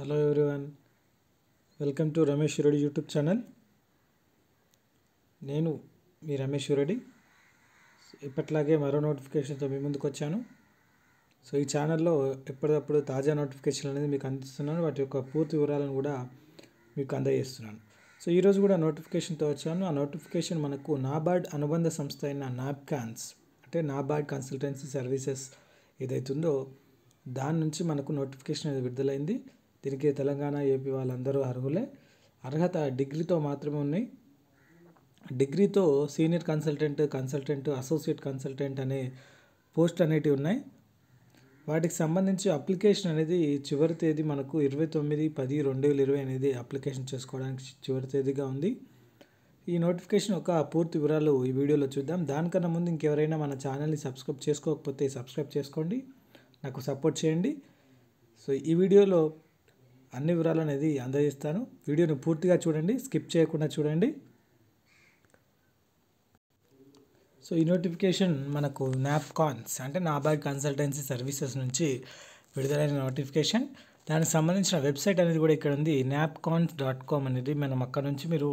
Hello everyone welcome to Ramesh Reddy YouTube channel నేను మీ రమేష్ రెడ్డి ఇప్పట్లాగే మరో నోటిఫికేషన్తో మీ ముందుకు వచ్చాను. సో ఈ ఛానల్లో ఎప్పటికప్పుడు తాజా నోటిఫికేషన్ అనేది మీకు అందిస్తున్నాను. వాటి యొక్క పూర్తి వివరాలను కూడా మీకు అందజేస్తున్నాను. సో ఈరోజు కూడా నోటిఫికేషన్తో వచ్చాను. ఆ నోటిఫికేషన్ మనకు నాబార్డ్ అనుబంధ సంస్థ అయిన నాప్కాన్స్ అంటే నాబార్డ్ కన్సల్టెన్సీ సర్వీసెస్ ఏదైతుందో దాని నుంచి మనకు నోటిఫికేషన్ అనేది విడుదలైంది. దీనికి తెలంగాణ ఏపీ వాళ్ళందరూ అర్హులే. అర్హత డిగ్రీతో మాత్రమే ఉన్నాయి. డిగ్రీతో senior consultant consultant associate consultant అనే పోస్ట్ అనేటివి ఉన్నాయి. వాటికి సంబంధించి అప్లికేషన్ అనేది చివరి తేదీ మనకు ఇరవై తొమ్మిది పది రెండు వేల ఇరవై అనేది అప్లికేషన్ చేసుకోవడానికి చివరి తేదీగా ఉంది. ఈ నోటిఫికేషన్ యొక్క పూర్తి వివరాలు ఈ వీడియోలో చూద్దాం. దానికన్నా ముందు ఇంకెవరైనా మన ఛానల్ని సబ్స్క్రైబ్ చేసుకోకపోతే సబ్స్క్రైబ్ చేసుకోండి. నాకు సపోర్ట్ చేయండి. సో ఈ వీడియోలో అన్ని వివరాలు అనేది అందజేస్తాను. వీడియోను పూర్తిగా చూడండి స్కిప్ చేయకుండా చూడండి. సో ఈ నోటిఫికేషన్ మనకు నాప్కాన్స్ అంటే నాబాగ్ కన్సల్టెన్సీ సర్వీసెస్ నుంచి విడుదలైన నోటిఫికేషన్. దానికి సంబంధించిన వెబ్సైట్ అనేది కూడా ఇక్కడ ఉంది నాప్కాన్స్ డాట్ కామ్ అనేది. మనం అక్కడ నుంచి మీరు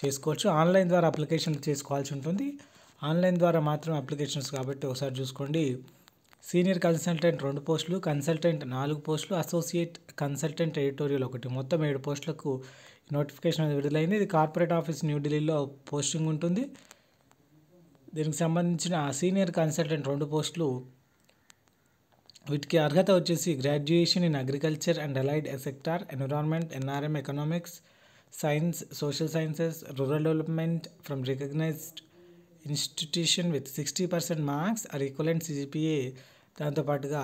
చేసుకోవచ్చు. ఆన్లైన్ ద్వారా అప్లికేషన్ చేసుకోవాల్సి ఉంటుంది. ఆన్లైన్ ద్వారా మాత్రం అప్లికేషన్స్ కాబట్టి ఒకసారి చూసుకోండి. సీనియర్ కన్సల్టెంట్ రెండు పోస్టులు కన్సల్టెంట్ నాలుగు పోస్టులు అసోసియేట్ కన్సల్టెంట్ ఎడిటోరియల్ ఒకటి. మొత్తం ఏడు పోస్టులకు నోటిఫికేషన్ అనేది విడుదలైంది. ఇది కార్పొరేట్ ఆఫీస్ న్యూఢిల్లీలో పోస్టింగ్ ఉంటుంది. దీనికి సంబంధించిన సీనియర్ కన్సల్టెంట్ రెండు పోస్టులు. వీటికి అర్హత వచ్చేసి graduation in agriculture and allied sector environment NRM economics science social sciences rural development from recognised institution with sixty percent marks or equivalent CGPA. దాంతోపాటుగా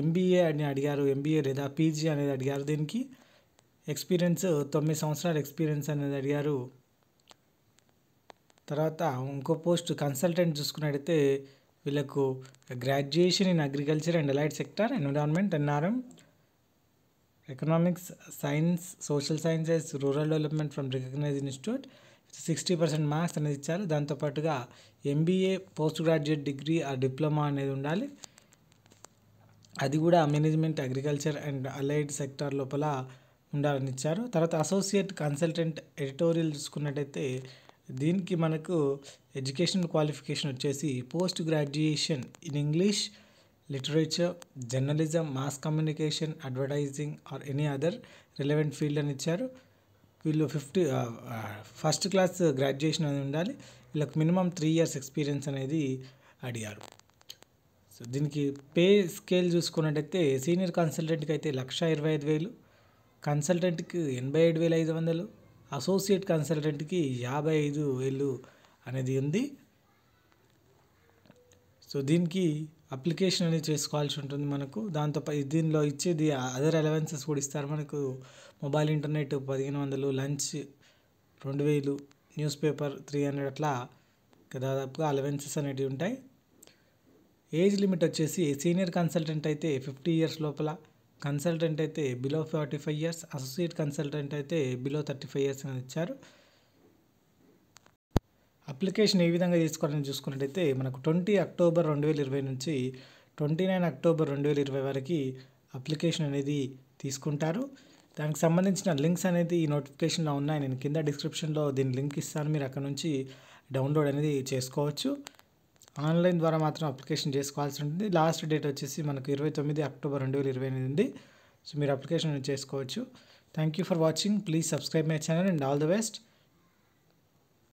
ఎంబీఏ అని అడిగారు. ఎంబీఏ లేదా పీజీ అనేది అడిగారు దీనికి. ఎక్స్పీరియన్స్ తొమ్మిది సంవత్సరాల ఎక్స్పీరియన్స్ అనేది అడిగారు. తర్వాత ఇంకో పోస్ట్ కన్సల్టెంట్ చూసుకున్నట్టయితే వీళ్ళకు graduation in agriculture and allied sector environment NRM economics science social sciences rural development from recognise institute sixty percent marks అనేది ఇచ్చారు. దాంతోపాటుగా ఎంబీఏ పోస్ట్ గ్రాడ్యుయేట్ డిగ్రీ ఆ డిప్లొమా అనేది ఉండాలి. అది కూడా management agriculture and allied sector లోపల ఉండాలని ఇచ్చారు. తర్వాత అసోసియేట్ కన్సల్టెంట్ ఎడిటోరియల్ చూసుకున్నట్టయితే దీనికి మనకు ఎడ్యుకేషన్ క్వాలిఫికేషన్ వచ్చేసి post graduation in English literature journalism mass communication advertising or any other relevant field అని ఇచ్చారు. వీళ్ళు ఫిఫ్టీ ఫస్ట్ క్లాస్ గ్రాడ్యుయేషన్ అనేది ఉండాలి. వీళ్ళకి మినిమం త్రీ ఇయర్స్ ఎక్స్పీరియన్స్ అనేది అడిగారు. సో దీనికి పే స్కేల్ చూసుకున్నట్టయితే సీనియర్ కన్సల్టెంట్కి అయితే లక్ష ఇరవై ఐదు వేలు కన్సల్టెంట్కి ఎనభై ఏడు వేల ఐదు వందలు అసోసియేట్ కన్సల్టెంట్కి యాభై ఐదు వేలు అనేది ఉంది. సో దీనికి అప్లికేషన్ అనేది చేసుకోవాల్సి ఉంటుంది మనకు. దాంతో దీనిలో ఇచ్చేది అదర్ అలవెన్సెస్ కూడా ఇస్తారు మనకు. మొబైల్ ఇంటర్నెట్ పదిహేను వందలు లంచ్ రెండు వేలు న్యూస్ పేపర్ త్రీ హండ్రెడ్ అట్లా. దాదాపుగా అలవెన్సెస్ అనేటివి ఉంటాయి. ఏజ్ లిమిట్ వచ్చేసి సీనియర్ కన్సల్టెంట్ అయితే ఫిఫ్టీ ఇయర్స్ లోపల కన్సల్టెంట్ అయితే below forty five years associate consultant అయితే బిలో థర్టీ ఫైవ్ ఇయర్స్ అని ఇచ్చారు. అప్లికేషన్ ఏ విధంగా తీసుకోవాలని చూసుకున్నట్టయితే మనకు ట్వంటీ అక్టోబర్ రెండు వేల ఇరవై నుంచి ట్వంటీ నైన్ అక్టోబర్ రెండు వేల ఇరవై వరకు అప్లికేషన్ అనేది తీసుకుంటారు. దానికి సంబంధించిన లింక్స్ అనేది ఈ నోటిఫికేషన్లో ఉన్నాయి. నేను కింద డిస్క్రిప్షన్లో దీని లింక్ ఇస్తాను. మీరు అక్కడ నుంచి డౌన్లోడ్ అనేది చేసుకోవచ్చు. ఆన్లైన్ ద్వారా మాత్రం అప్లికేషన్ చేసుకోవాల్సి ఉంటుంది. లాస్ట్ డేట్ వచ్చేసి మనకు ఇరవై తొమ్మిది అక్టోబర్ రెండు వేల ఇరవై ఎనిమిది ఉంది. సో మీరు అప్లికేషన్ చేసుకోవచ్చు. Thank you for watching please subscribe my channel and all the best